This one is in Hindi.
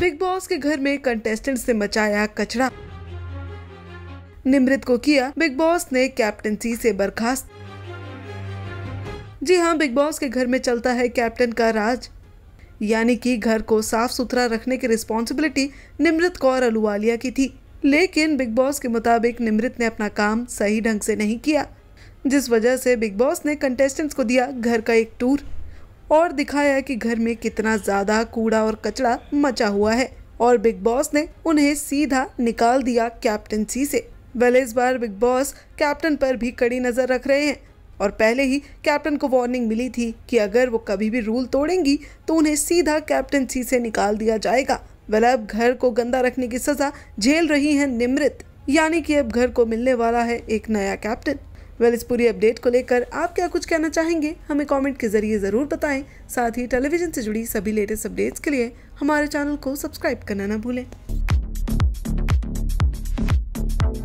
बिग बॉस के घर में कंटेस्टेंट्स ने मचाया कचरा। निमृत को किया बिग बॉस ने कैप्टनसी से बर्खास्त। जी हाँ बिग बॉस के घर में चलता है कैप्टन का राज। यानी कि घर को साफ़ सुथरा रखने की रिस्पॉन्सिबिलिटी निमृत कौर अलुवालिया की थी। लेकिन बिग बॉस के मुताबिक निमृत ने अपना काम सही ढंग से नहीं किया, जिस वजह से बिग बॉस ने कंटेस्टेंट्स को दिया घर का एक टूर और दिखाया कि घर में कितना ज़्यादा कूड़ा और कचरा मचा हुआ है और बिग बॉस ने उन्हें सीधा निकाल दिया कैप्टनसी से। वेल, इस बार बिग बॉस कैप्टन पर भी कड़ी नज़र रख रहे हैं और पहले ही कैप्टन को वार्निंग मिली थी कि अगर वो कभी भी रूल तोड़ेंगी तो उन्हें सीधा कैप्टनसी से निकाल दिया जाएगा। वेल, अब घर को गंदा रखने की सज़ा झेल रही हैं निमृत। यानी कि अब घर को मिलने वाला है एक नया कैप्टन। वेल इस पूरी अपडेट को लेकर आप क्या कुछ कहना चाहेंगे? हमें कमेंट के ज़रिए ज़रूर बताएँ। साथ ही टेलीविज़न से जुड़ी सभी लेटेस्ट अपडेट्स के लिए हमारे चैनल को सब्सक्राइब करना ना भूलें।